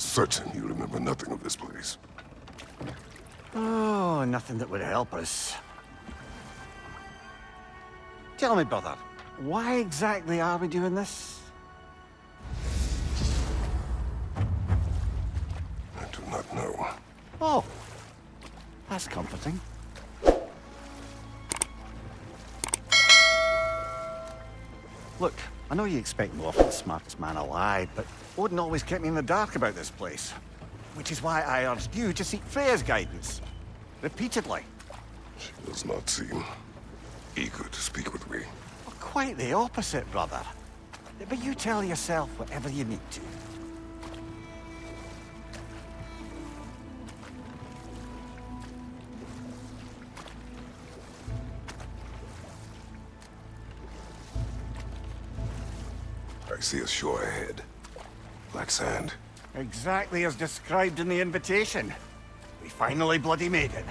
certain you remember nothing of this place. Oh, nothing that would help us. Tell me, brother, why exactly are we doing this? I do not know. Oh, that's comforting. Look, I know you expect more from the smartest man alive, but Odin always kept me in the dark about this place. Which is why I urged you to seek Freya's guidance. Repeatedly. She does not seem eager to speak with me. Well, quite the opposite, brother. But you tell yourself whatever you need to. I see a shore ahead. Black sand. Exactly as described in the invitation. We finally bloody made it.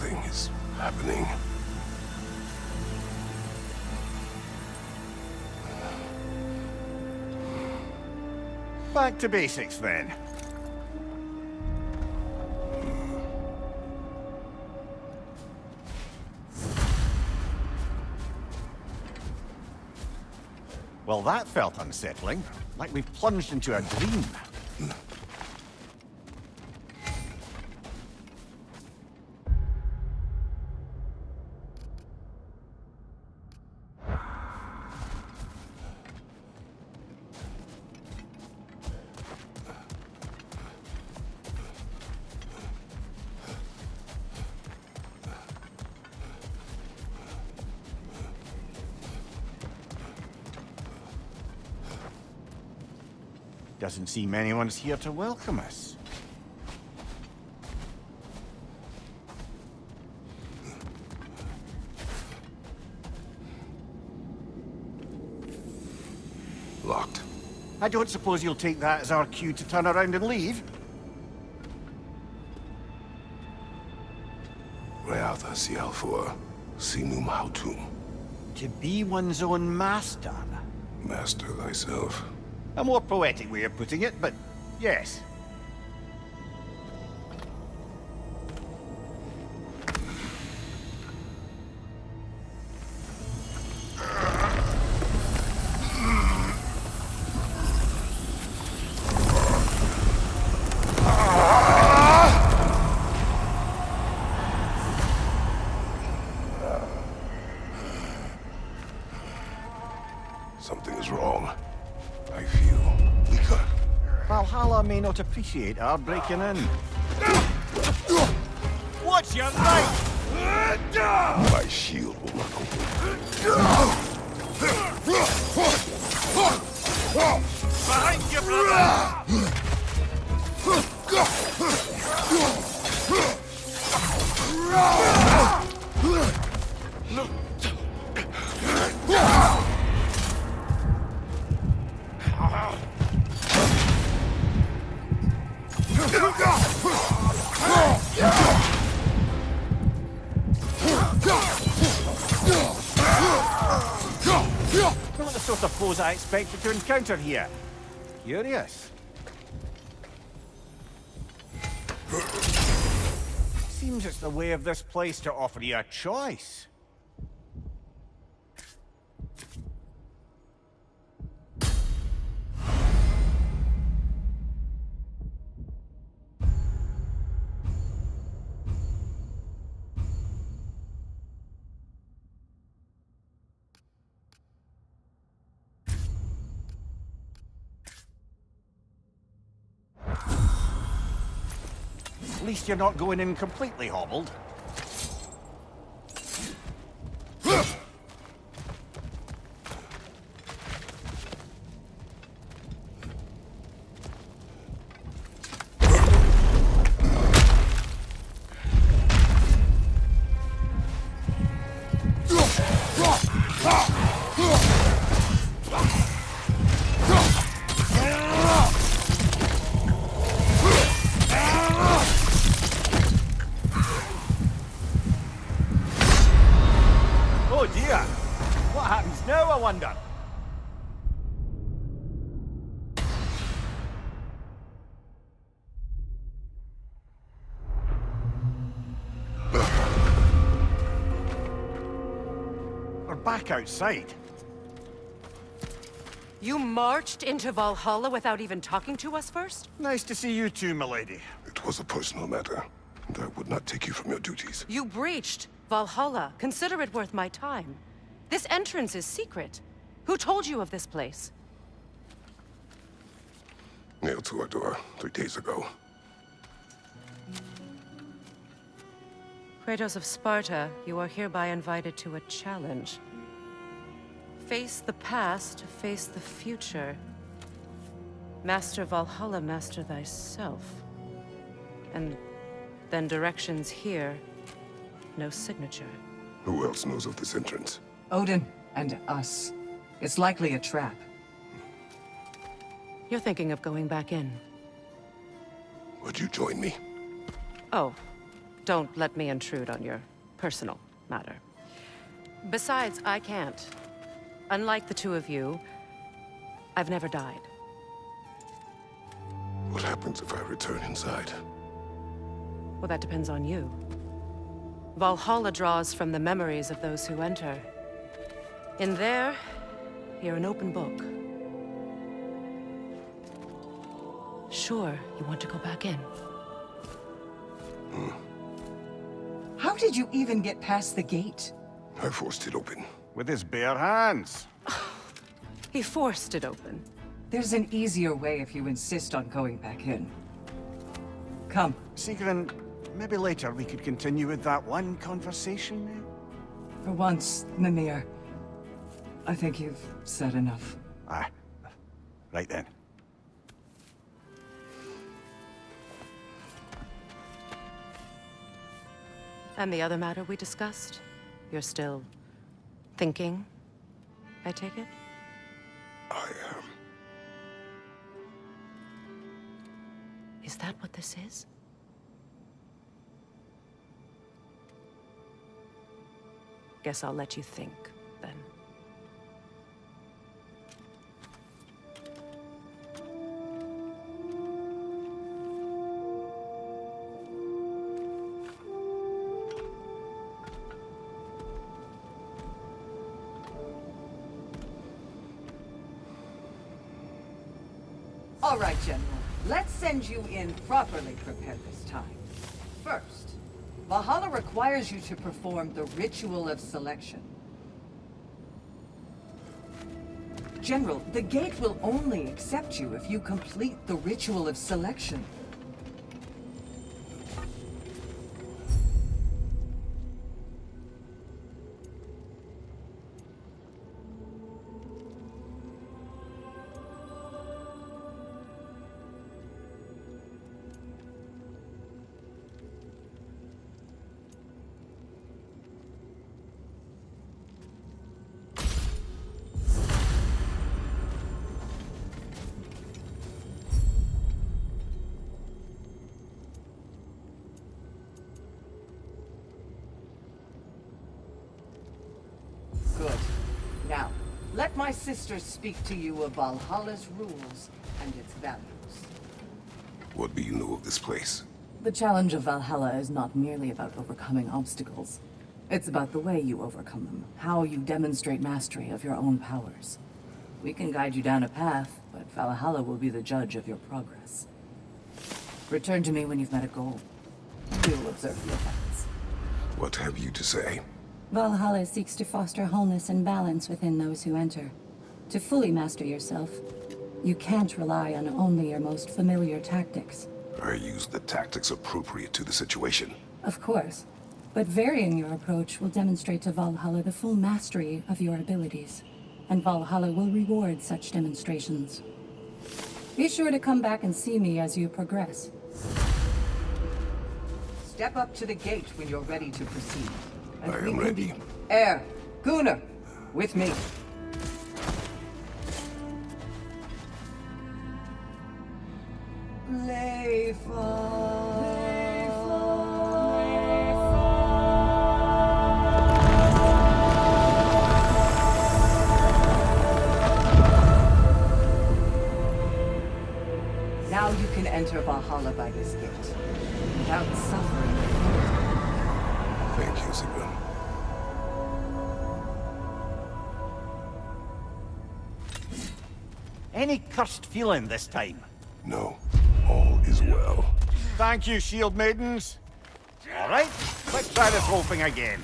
Something is happening. Back to basics then. Well, that felt unsettling. Like we've plunged into a dream. Doesn't seem anyone's here to welcome us. Locked. I don't suppose you'll take that as our cue to turn around and leave? Ráða sjálfur. sínum háttum. To be one's own master. Master thyself. A more poetic way of putting it, but yes. Something is wrong. I feel weaker. Valhalla may not appreciate our breaking in. What's your right? My shield will not open. Behind you, brother! Not the sort of foes I expected to encounter here. Curious. Seems it's the way of this place to offer you a choice. Least you're not going in completely hobbled. Back outside. You marched into Valhalla without even talking to us first? Nice to see you too, milady. It was a personal matter, and I would not take you from your duties. You breached Valhalla. Consider it worth my time. This entrance is secret. Who told you of this place? Nailed to our door three days ago. Kratos of Sparta, you are hereby invited to a challenge. Face the past, face the future. Master Valhalla, master thyself. And then directions here, no signature. Who else knows of this entrance? Odin and us. It's likely a trap. You're thinking of going back in. Would you join me? Oh, don't let me intrude on your personal matter. Besides, I can't. Unlike the two of you, I've never died. What happens if I return inside? Well, that depends on you. Valhalla draws from the memories of those who enter. In there, you're an open book. Sure, you want to go back in. Hmm. How did you even get past the gate? I forced it open. With his bare hands. He forced it open. There's an easier way if you insist on going back in. Come. Sigrun, maybe later we could continue with that one conversation? For once, Mimir. I think you've said enough. Ah, right then. And the other matter we discussed? You're still... thinking, I take it? I am. Is that what this is? Guess I'll let you think, properly prepared this time. First, Valhalla requires you to perform the Ritual of Selection. General, the gate will only accept you if you complete the Ritual of Selection. Let my sister speak to you of Valhalla's rules and its values. What do you know of this place? The challenge of Valhalla is not merely about overcoming obstacles. It's about the way you overcome them, how you demonstrate mastery of your own powers. We can guide you down a path, but Valhalla will be the judge of your progress. Return to me when you've met a goal. We will observe the effects. What have you to say? Valhalla seeks to foster wholeness and balance within those who enter. To fully master yourself, you can't rely on only your most familiar tactics. I use the tactics appropriate to the situation. Of course, but varying your approach will demonstrate to Valhalla the full mastery of your abilities, and Valhalla will reward such demonstrations. Be sure to come back and see me as you progress. Step up to the gate when you're ready to proceed. I am ready. Eir, Gunnr, with me. Now you can enter Valhalla by this gate, without suffering. Any cursed feeling this time? No. All is well. Thank you, shield maidens. All right, let's try this whole thing again.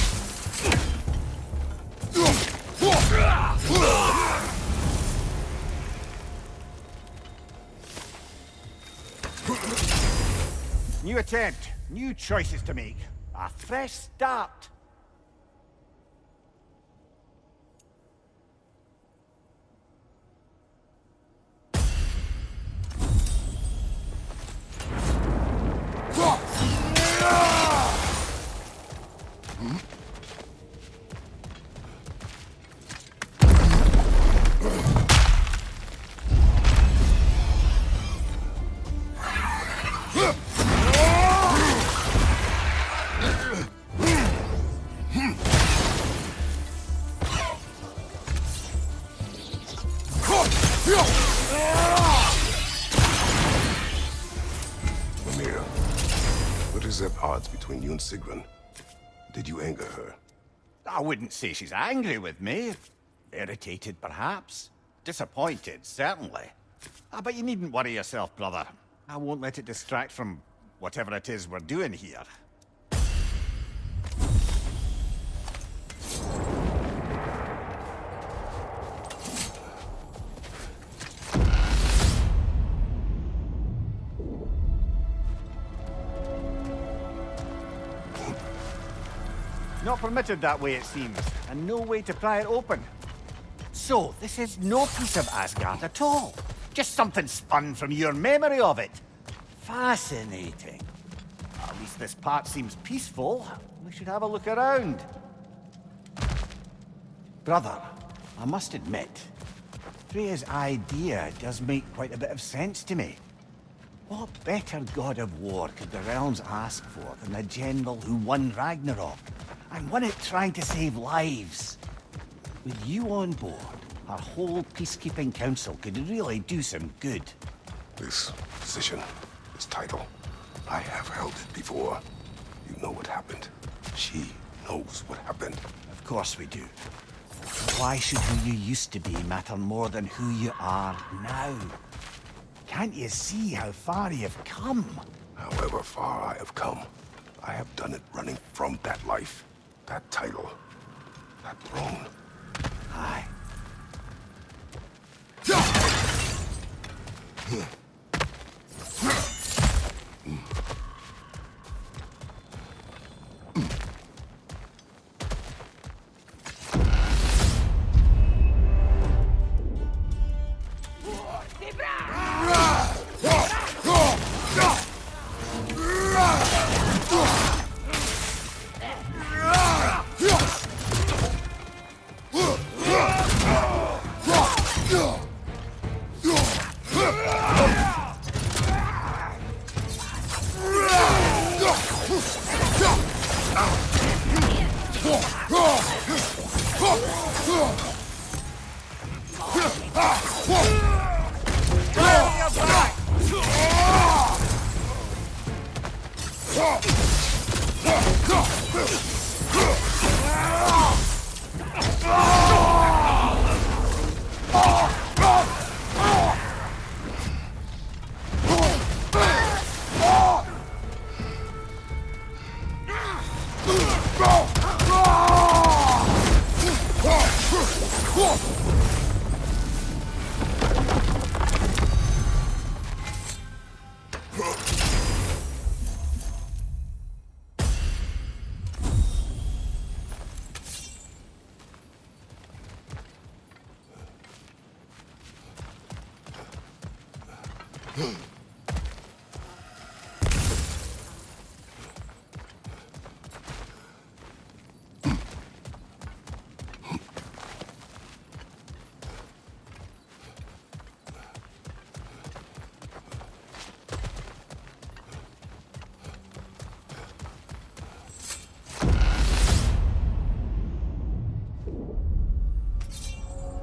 New attempt, new choices to make. A fresh start. Between you and Sigrun? Did you anger her? I wouldn't say she's angry with me. Irritated, perhaps. Disappointed, certainly. Ah, but you needn't worry yourself, brother. I won't let it distract from whatever it is we're doing here. Not permitted that way, it seems, and no way to pry it open. So, this is no piece of Asgard at all. Just something spun from your memory of it. Fascinating. At least this part seems peaceful. We should have a look around. Brother, I must admit, Freya's idea does make quite a bit of sense to me. What better god of war could the realms ask for than the general who won Ragnarok? And won it trying to save lives. With you on board, our whole peacekeeping council could really do some good. This position, this title, I have held it before. You know what happened. She knows what happened. Of course we do. Why should who you used to be matter more than who you are now? Can't you see how far you've come? However far I have come, I have done it running from that life, that title, that throne. Aye. Go!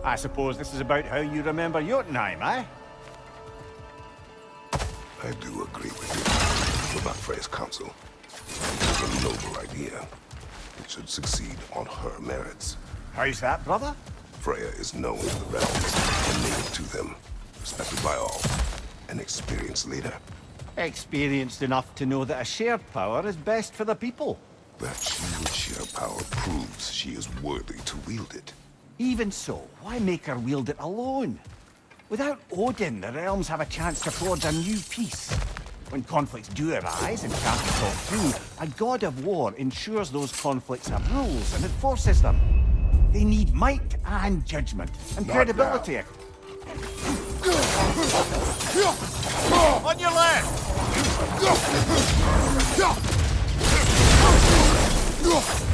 I suppose this is about how you remember Jotunheim, eh? I do agree with you. About Freya's council. It's a noble idea. It should succeed on her merits. How's that, brother? Freya is known in the realms, a native to them, respected by all, an experienced leader. Experienced enough to know that a shared power is best for the people. That she would share power proves she is worthy to wield it. Even so, why make her wield it alone? Without Odin, the realms have a chance to forge a new peace. When conflicts do arise and can't be talked through, a god of war ensures those conflicts have rules and enforces them. They need might and judgment and Not credibility. On your left!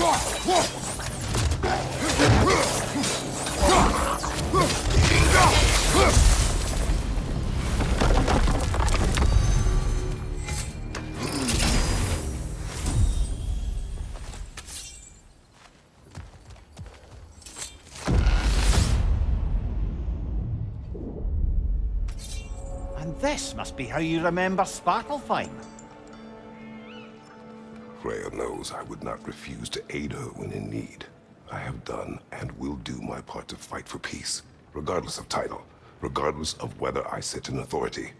And this must be how you remember Svartalfheim. Freya knows I would not refuse to aid her when in need. I have done and will do my part to fight for peace, regardless of title, regardless of whether I sit in authority.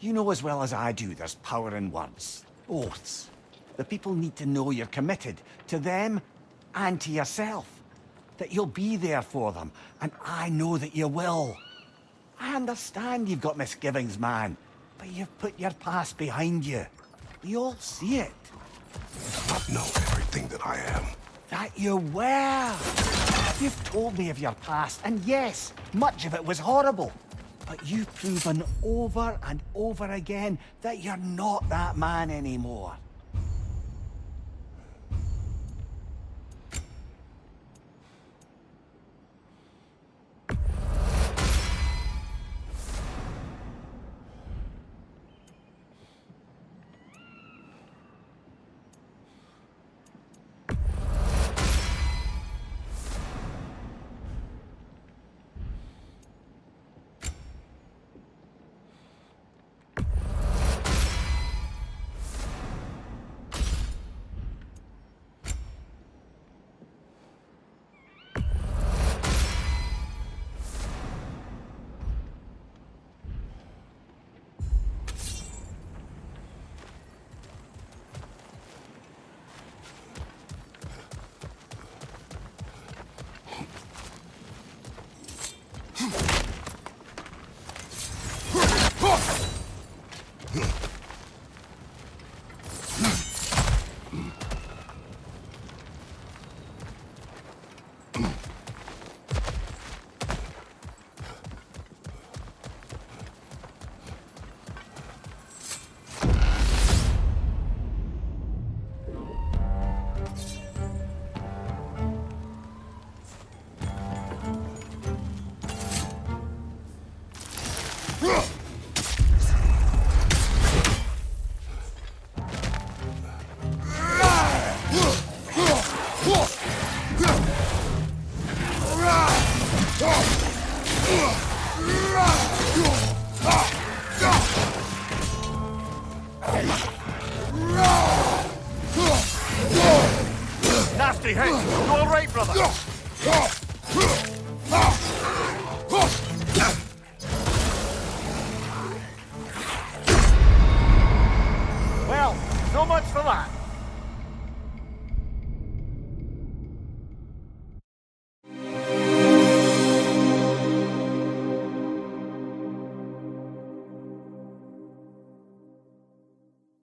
You know as well as I do there's power in words. Oaths. The people need to know you're committed to them and to yourself. That you'll be there for them, and I know that you will. I understand you've got misgivings, man, but you've put your past behind you. We all see it. Not know everything that I am. That you were. You've told me of your past, and yes, much of it was horrible. But you've proven over and over again that you're not that man anymore. Nasty